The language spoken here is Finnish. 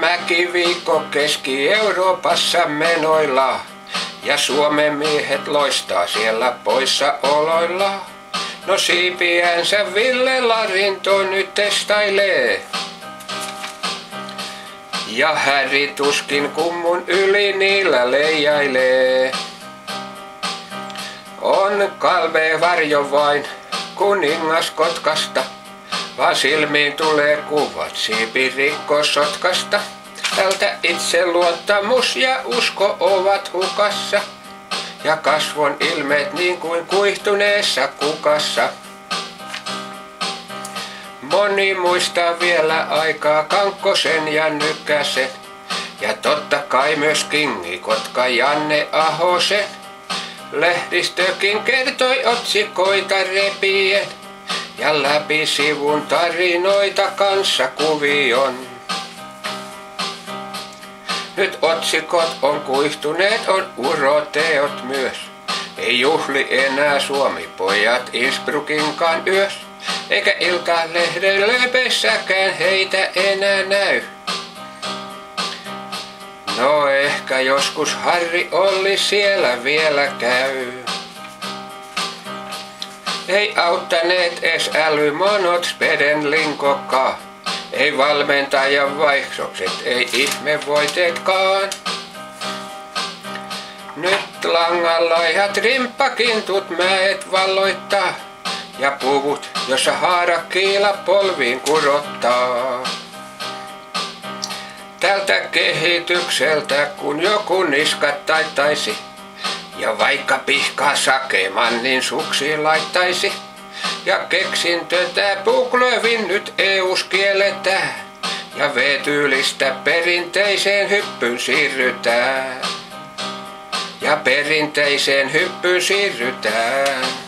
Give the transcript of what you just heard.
mäkiviikko Keski-Euroopassa menoilla. Ja Suomen miehet loistaa siellä poissaoloilla. No siipiänsä Ville Larinto nyt testailee. Ja Häri tuskin kummun yli niillä leijailee. On kalve varjo vain kuningas Kotkasta, vaan silmiin tulee kuvat siipirikko sotkasta. Tältä itse luottamus ja usko ovat hukassa, ja kasvon ilmeet niin kuin kuihtuneessa kukassa. Moni muistaa vielä aikaa Kankkosen ja Nykäsen, ja totta kai myös Kingi Kotka Janne Ahosen. Lehdistökin kertoi otsikoita repien ja läpi sivun tarinoita kanssa kuvion. Nyt otsikot on kuihtuneet, on uroteot myös. Ei juhli enää Suomi pojat Innsbruckinkaan yös, eikä iltalehden löpessäkään heitä enää näy. No ehkä joskus Harri Olli siellä vielä käy. Ei auttaneet edes älymonot speden linkokka. Ei valmentajan vaihtokset, ei ihme voitetkaan. Nyt langalla ja trimppakintut mäet valloittaa. Ja puvut, jossa kiila polviin kurottaa. Tältä kehitykseltä, kun joku niska taittaisi, ja vaikka pihkaa sakeman, niin suksi laittaisi. Ja keksintö tää puklövin nyt eus kielletään. Ja vetyylistä perinteiseen hyppyyn siirrytään. Ja perinteiseen hyppyyn siirrytään.